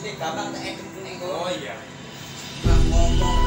gampang tak eduk ning Oh iya. ngomong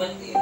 banti.